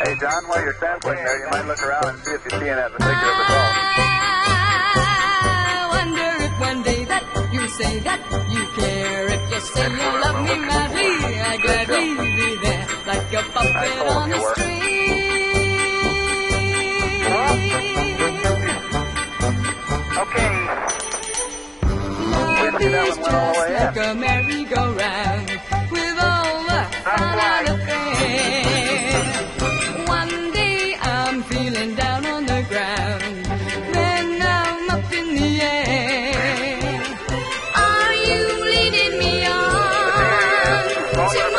Hey, John, while you're sampling there, you might look around and see if you see figure of particular result. I wonder if one day that you say that you care. If you say you love me madly, I'd gladly be there like a puppet on a string. Okay. We'll see that one went all the way.